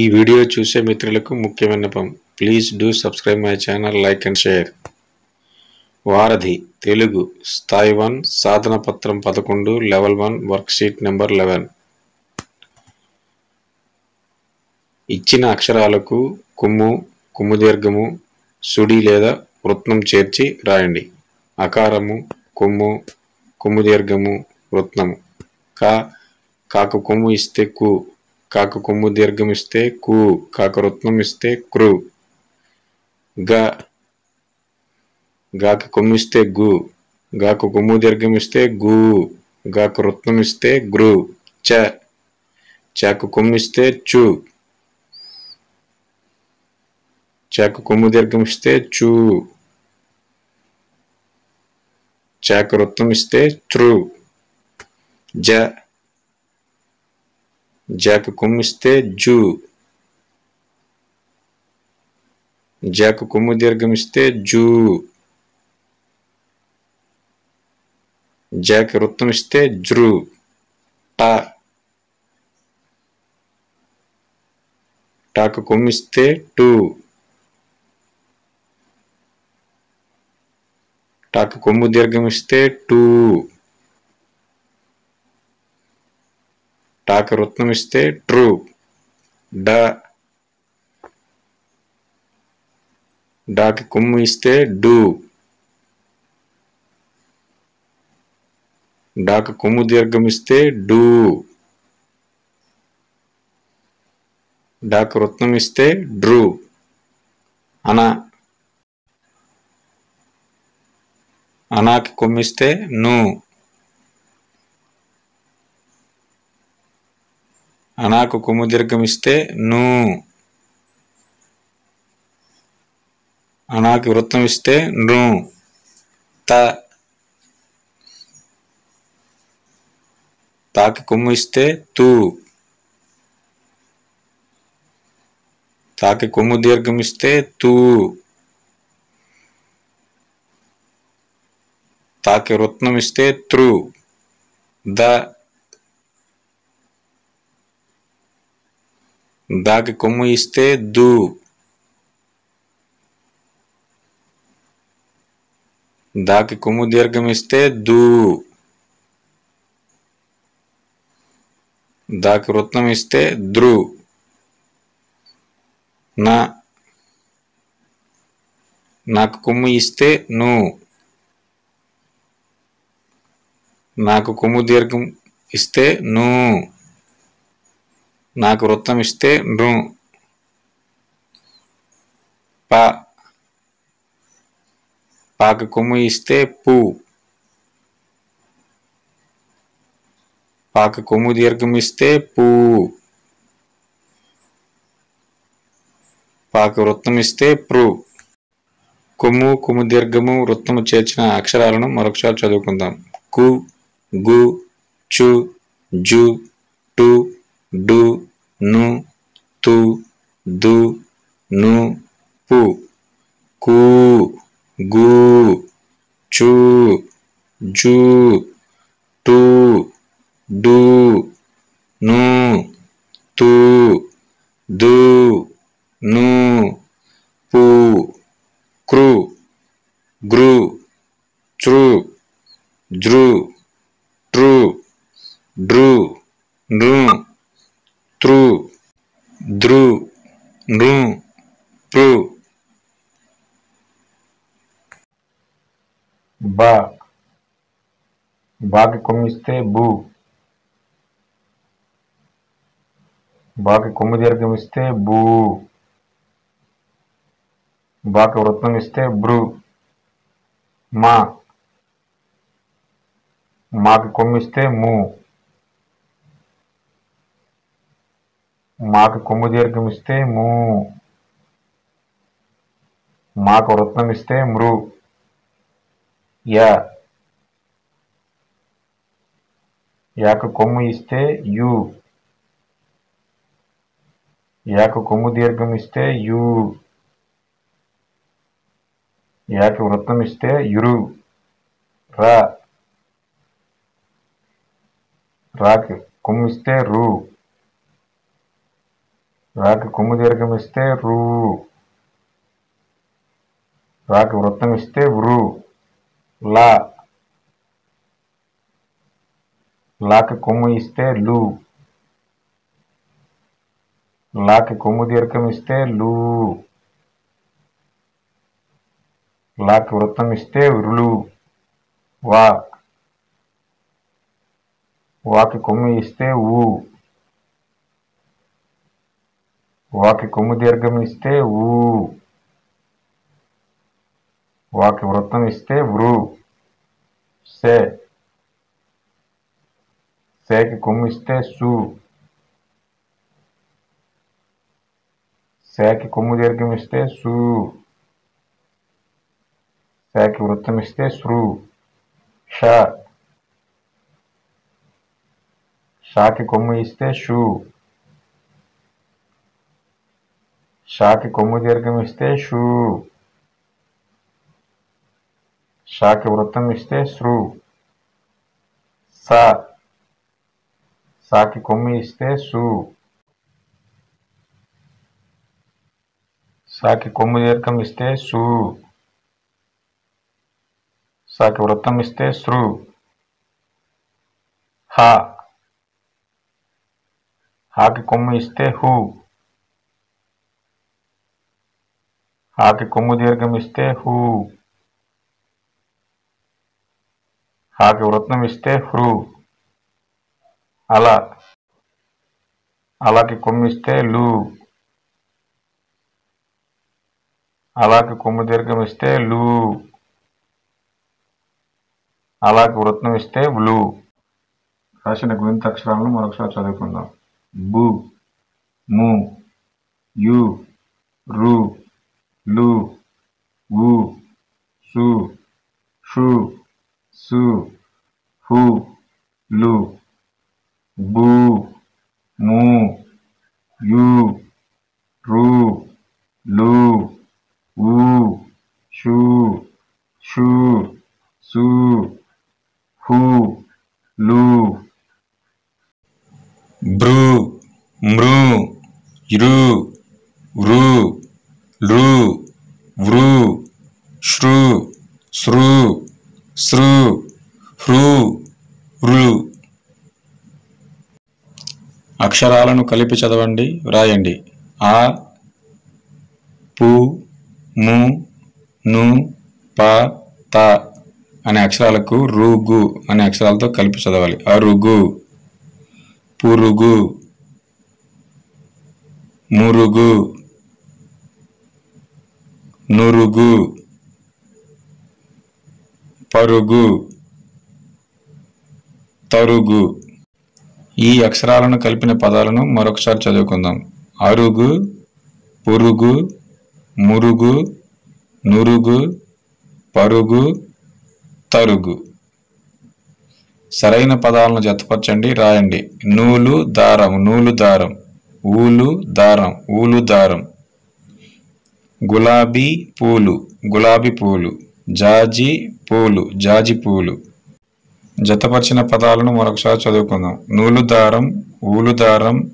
ఈ వీడియో చూసే మిత్రులకు ముఖ్య విన్నపం. Please do subscribe my channel like and share. వారధి తెలుగు స్థాయి వన్ సాధన పత్రం పదకొండు level one worksheet number eleven. ఇచ్చిన అక్షరాలకు కుమ్ము కుమ్ము దీర్ఘము సుడి లేదా వృత్నం చేర్చి రాయండి. అకారము కొమ్ము కొమ్ము దీర్ఘము వృత్నము. కా కాకు కొమ్ము ఇస్తే కు. కాకు కొమ్ము దీర్ఘం ఇస్తే కు కాకు రత్నం ఇస్తే క్రు గ గాకు కొమ్ము ఇస్తే గు. గాకు కొమ్ము దీర్ఘం ఇస్తే గు. గాకు రత్నం ఇస్తే గ్రు చ చాకు కొమ్ము ఇస్తే చు. చాకు కొమ్ము దీర్ఘం ఇస్తే చు. చాకు రత్నం ఇస్తే త్రు. జ జాకు కొమ్ము ఇస్తే జూ జాకు కొమ్ము దీర్ఘం ఇస్తే జూ జాకు వృత్తం ఇస్తే జృ టా టాకు ఇస్తే వృత్తం ఇస్తే ట్రూ. డ. డాకి కొమ్ము ఇస్తే డూ. డాకు కొమ్ము దీర్ఘం ఇస్తే డూ. డాకు వృత్తం ఇస్తే డ్రూ. అన. అనాకి కొమ్మిస్తే ను. అనాకు కొమ్ము దీర్ఘమిస్తే నూ. ను అనాకి వృత్తం ఇస్తే నృ. త. తాకి కొమ్ము ఇస్తే తూ. తాకి కొమ్ము దీర్ఘం ఇస్తే తూ. తాకి వృత్నం ఇస్తే త్రు ద. దాకి కొమ్ము ఇస్తే దు దాకి కొమ్ము దీర్ఘం ఇస్తే దూ దాకి వృత్తం ఇస్తే ద్రు నా నాకు కొమ్ము ఇస్తే ను నాకు కొమ్ము దీర్ఘం ఇస్తే ను నాకు వృత్తం ఇస్తే నృ. ప. పాకు కొమ్ము ఇస్తే పు. పాకు కొమ్ము దీర్ఘం ఇస్తే పూ. పాకు వృత్తం ఇస్తే ప్రు కొమ్ము కొమ్ము దీర్ఘము వృత్తము చేర్చిన అక్షరాలను మరొకసారి చదువుకుందాం. కు గు చు జు టు. డు ను తు దు ను పు. కు గు చు జు టు డు ను తు దు ను పు క్రు గ్రు త్రు జ్రు ట్రు డ్రు నృ త్రు ద్రు నృ ప్రు బ బాకి కొమ్మిస్తే భూ. బాకి కొమ్ము దీర్ఘం ఇస్తే భూ. బాకి వృత్తం ఇస్తే బ్రూ మా. మాకి కొమ్మిస్తే మూ. మాకు కొమ్ము దీర్ఘం ఇస్తే మూ. మాకు వృత్తం ఇస్తే మృ. యా. యాకు కొమ్ము ఇస్తే యు యాకు కొమ్ము దీర్ఘం ఇస్తే యు యాకు వృత్తం ఇస్తే యురు రా రాకి కొమ్మిస్తే రు రాకి కొమ్ము దీర్ఘం ఇస్తే రూ రాకి వృత్తం ఇస్తే వృ లా లాకి కొమ్ము ఇస్తే లు లాకి కొమ్ము దీర్ఘం ఇస్తే లూ లాకి వృత్తం ఇస్తే వృలు వా వాకి కొమ్ము ఇస్తే ఊ వాకి కొమ్ము దీర్ఘం ఇస్తే ఊ వాకి వృత్తం ఇస్తే వృ సే సేకి కొమ్ము ఇస్తే సు సేకి కొమ్ము దీర్ఘం ఇస్తే సు సేకి వృత్తం ఇస్తే సృ ష షాకి కొమ్ము ఇస్తే షు షాకి కొమ్ము దీర్ఘం ఇస్తే షూ షాకి వృత్తం ఇస్తే సృ సా సాకి కొమ్మి ఇస్తే సు సాకి కొమ్ము దీర్ఘం ఇస్తే సు సాకి వృత్తం ఇస్తే సృ హా హాకి కొమ్ము ఇస్తే హు హాకి కొమ్ము దీర్ఘం ఇస్తే హూ హాకి వృత్తం ఇస్తే హృ అలా అలాకి కొమ్మిస్తే లు. అలాకి కొమ్ము దీర్ఘం ఇస్తే లు. అలాకి వృత్తం ఇస్తే బ్లూ రాసిన గుణిత అక్షరాలను మరొకసారి చదువుకుందాం. బు ము యు రు లు వు సు షు సు హు లు. బు ము యు రు లు వు షు షు సు హు లు భ్రూ మృ రు వృ లృ వృ శృ సృ సృ హృ వృ అక్షరాలను కలిపి చదవండి వ్రాయండి. ఆ పు ము ను ప త అనే అక్షరాలకు రుగు అనే అక్షరాలతో కలిపి చదవాలి. అరుగు పురుగు మురుగు నురుగు పరుగు తరుగు. ఈ అక్షరాలను కలిపిన పదాలను మరొకసారి చదువుకుందాం. అరుగు పురుగు మురుగు నురుగు పరుగు తరుగు. సరైన పదాలను జతపరచండి రాయండి. నూలు దారం నూలు దారం. ఊలు దారం ఊలు దారం. గులాబీ పూలు గులాబీ పూలు. జాజి పూలు జాజి పూలు. జతపరిచిన పదాలను మరొకసారి చదువుకుందాం. నూలు దారం ఊలు దారం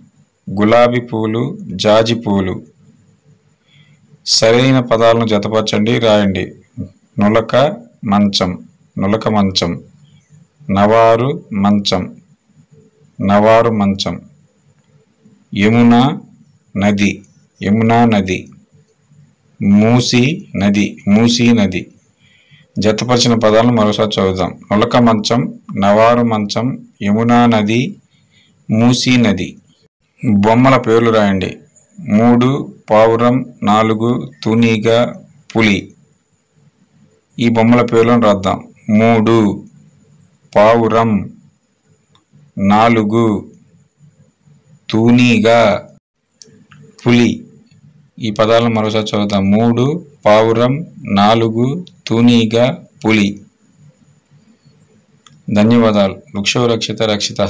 గులాబీ పూలు జాజి పూలు. సరైన పదాలను జతపరచండి రాయండి. నులక మంచం నులక మంచం. నవారు మంచం నవారు మంచం. యమున నది యమునా నది. మూసి నది మూసీ నది. జతపరిచిన పదాలను మరోసారి చదువుదాం. నులక మంచం నవారు మంచం యమునా నది మూసీ నది. బొమ్మల పేర్లు రాయండి. మూడు పావురం నాలుగు తునిగ పులి. ఈ బొమ్మల పేర్లను రాద్దాం. మూడు పావురం నాలుగు తూనీగా పులి. ఈ పదాలను మరోసారి చదువుతాం మూడు పావురం నాలుగు తూనీగా పులి. ధన్యవాదాలు. వృక్షో రక్షిత రక్షిత.